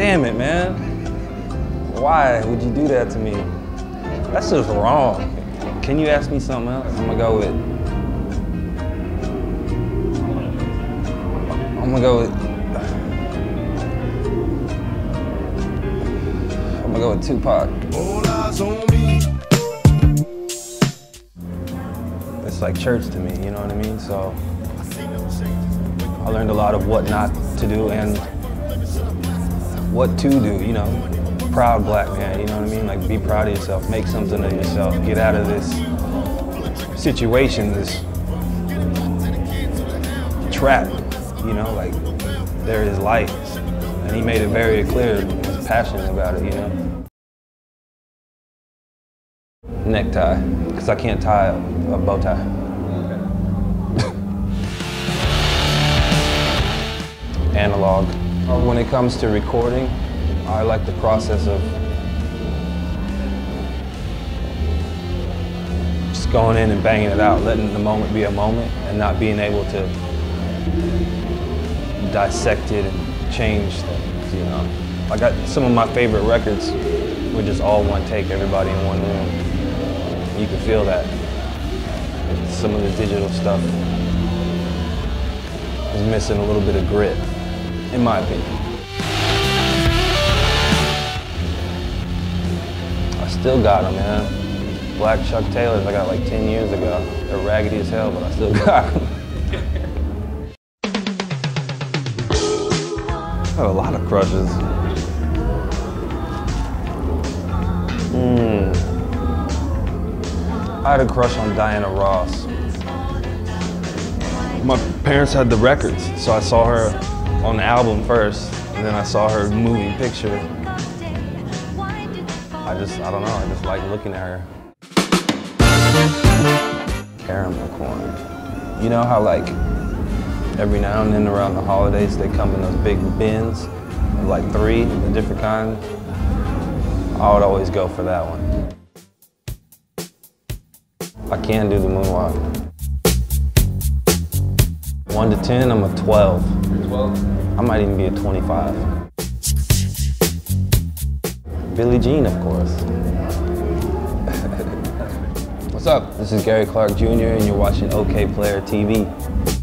Damn it, man. Why would you do that to me? That's just wrong. Can you ask me something else? I'm gonna go with. I'm gonna go with. I'm gonna go with Tupac. It's like church to me, you know what I mean? So I learned a lot of what not to do and what to do, you know. Proud black man, you know what I mean? Like be proud of yourself, make something of yourself, get out of this situation, this trap, you know, like there is light. And he made it very clear, he's passionate about it, you know. Necktie, because I can't tie a, a bow tie. Analog. Uh, when it comes to recording, I like the process of just going in and banging it out, letting the moment be a moment and not being able to dissect it and change things, you know. I got some of my favorite records were just all one take, everybody in one room. You can feel that. Some of the digital stuff is missing a little bit of grit, in my opinion. I still got them, man. Black Chuck Taylors I got like 10 years ago. They're raggedy as hell, but I still got them. I have a lot of crushes. Hmm. I had a crush on Diana Ross. My parents had the records, so I saw her on the album first, and then I saw her moving picture. I just, I don't know, I just like looking at her. Caramel corn. You know how like every now and then around the holidays they come in those big bins, like three, a different kind? I would always go for that one. I can do the moonwalk. One to 10, I'm a 12. 12? I might even be a 25. Billie Jean, of course. What's up? This is Gary Clark Jr. and you're watching Okayplayer TV.